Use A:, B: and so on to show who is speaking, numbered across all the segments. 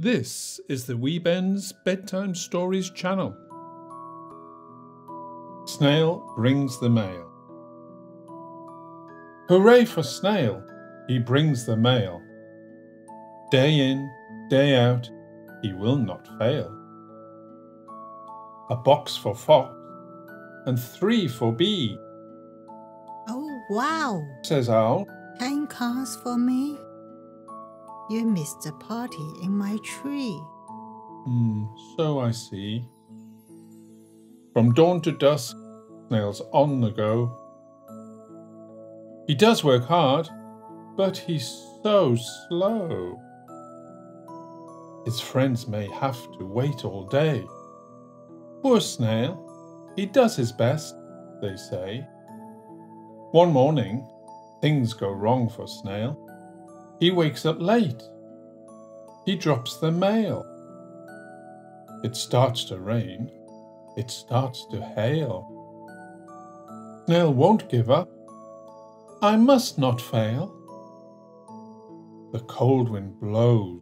A: This is the Wee Ben's Bedtime Stories channel. Snail brings the mail. Hooray for Snail! He brings the mail. Day in, day out, he will not fail. A box for Fox and three for Bee,
B: Oh, wow.
A: says Owl.
B: Ten cars for me? You missed the party in my tree.
A: Hmm, so I see. From dawn to dusk, Snail's on the go. He does work hard, but he's so slow. His friends may have to wait all day. Poor Snail, he does his best, they say. One morning, things go wrong for Snail. He wakes up late. He drops the mail. It starts to rain. It starts to hail. Snail won't give up. I must not fail. The cold wind blows.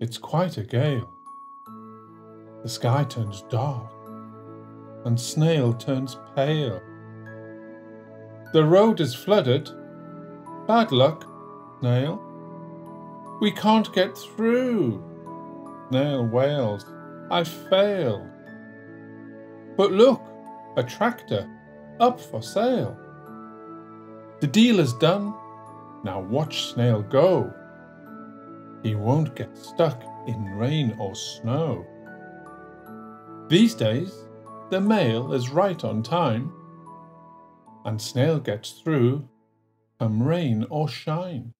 A: It's quite a gale. The sky turns dark, and Snail turns pale. The road is flooded. Bad luck, Snail. We can't get through. Snail wails. I failed. But look, a tractor up for sale. The deal is done. Now watch Snail go. He won't get stuck in rain or snow. These days, the mail is right on time, and Snail gets through come rain or shine.